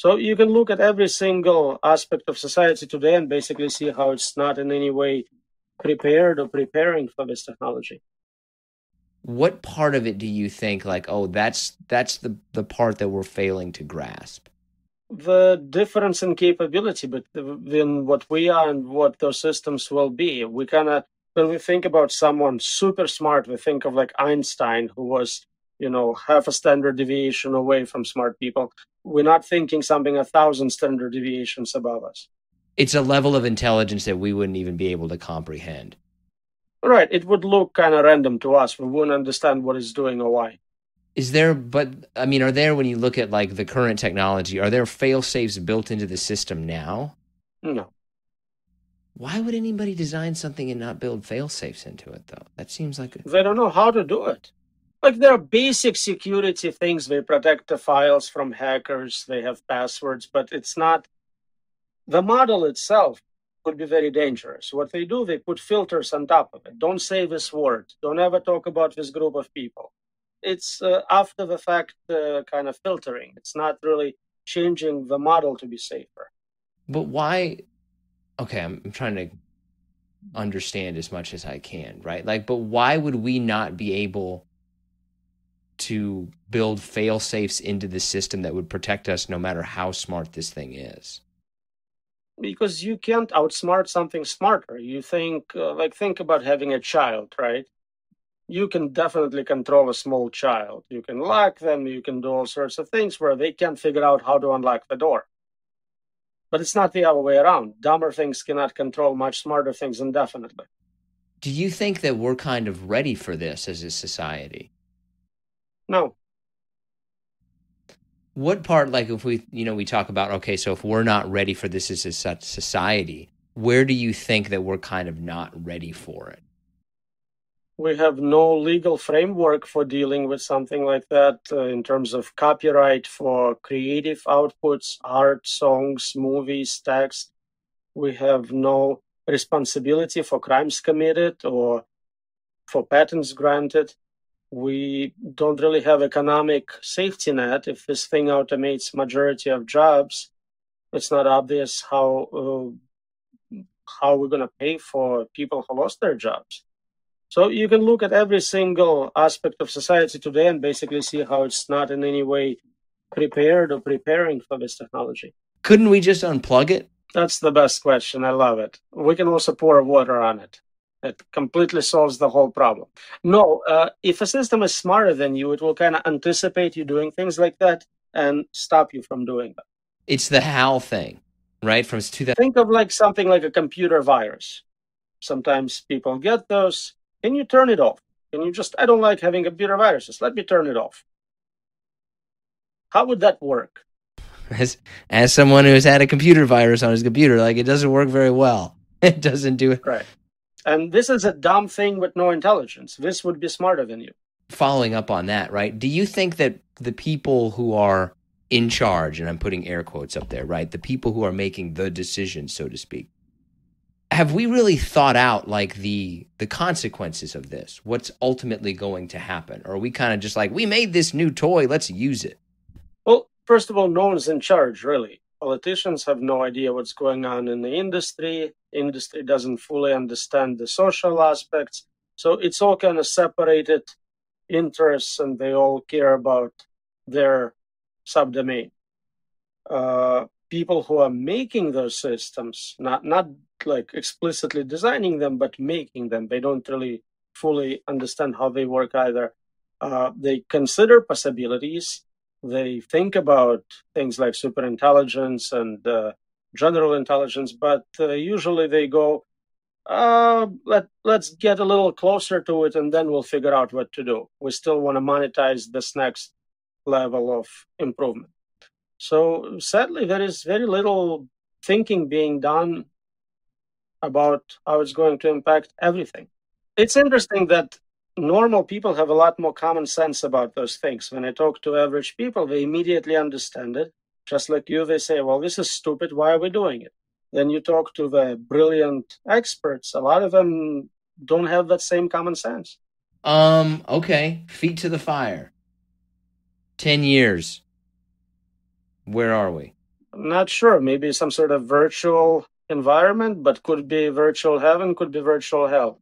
So you can look at every single aspect of society today and basically see how it's not in any way prepared or preparing for this technology. What part of it do you think like, oh, that's that's the the part that we're failing to grasp? The difference in capability between what we are and what those systems will be. We kind of when we think about someone super smart, we think of like Einstein, who was you know half a standard deviation away from smart people we're not thinking something a thousand standard deviations above us. It's a level of intelligence that we wouldn't even be able to comprehend. Right. It would look kind of random to us. We wouldn't understand what it's doing or why. Is there, but I mean, are there, when you look at like the current technology, are there fail safes built into the system now? No. Why would anybody design something and not build fail safes into it, though? That seems like a... they don't know how to do it like there are basic security things. They protect the files from hackers. They have passwords but it's not the model itself could be very dangerous. What they do they put filters on top of it. Don't say this word. Don't ever talk about this group of people. It's uh, after the fact uh, kind of filtering. It's not really changing the model to be safer. But why okay i'm, I'm trying to understand as much as i can right? Like but why would we not be able to build fail safes into the system that would protect us no matter how smart this thing is. Because you can't outsmart something smarter. You think uh, like think about having a child right? You can definitely control a small child. You can lock them. You can do all sorts of things where they can't figure out how to unlock the door. But it's not the other way around. Dumber things cannot control much smarter things indefinitely. Do you think that we're kind of ready for this as a society no. What part, like if we, you know, we talk about, okay, so if we're not ready for this as a society, where do you think that we're kind of not ready for it? We have no legal framework for dealing with something like that uh, in terms of copyright for creative outputs, art, songs, movies, text. We have no responsibility for crimes committed or for patents granted we don't really have economic safety net. If this thing automates majority of jobs it's not obvious how uh, how we're going to pay for people who lost their jobs. So you can look at every single aspect of society today and basically see how it's not in any way prepared or preparing for this technology. Couldn't we just unplug it? That's the best question. I love it. We can also pour water on it it completely solves the whole problem. No, uh, if a system is smarter than you, it will kind of anticipate you doing things like that and stop you from doing that. It's the HAL thing, right? From 2000. Think of like something like a computer virus. Sometimes people get those. Can you turn it off? Can you just, I don't like having computer viruses. Let me turn it off. How would that work? As, as someone who has had a computer virus on his computer, like it doesn't work very well. It doesn't do it. Right. And this is a dumb thing with no intelligence. This would be smarter than you. Following up on that, right? Do you think that the people who are in charge, and I'm putting air quotes up there, right? The people who are making the decisions, so to speak, have we really thought out like the the consequences of this? What's ultimately going to happen? Or are we kind of just like, we made this new toy, let's use it? Well, first of all, no one's in charge, really politicians have no idea what's going on in the industry. Industry doesn't fully understand the social aspects. So it's all kind of separated interests, and they all care about their subdomain. Uh, people who are making those systems, not not like explicitly designing them, but making them, they don't really fully understand how they work either. Uh, they consider possibilities they think about things like superintelligence and uh, general intelligence, but uh, usually they go, uh, let, let's get a little closer to it and then we'll figure out what to do. We still want to monetize this next level of improvement. So sadly, there is very little thinking being done about how it's going to impact everything. It's interesting that normal people have a lot more common sense about those things. When I talk to average people, they immediately understand it. Just like you, they say, well, this is stupid. Why are we doing it? Then you talk to the brilliant experts. A lot of them don't have that same common sense. Um, okay. Feet to the fire. 10 years. Where are we? not sure. Maybe some sort of virtual environment, but could be virtual heaven, could be virtual hell.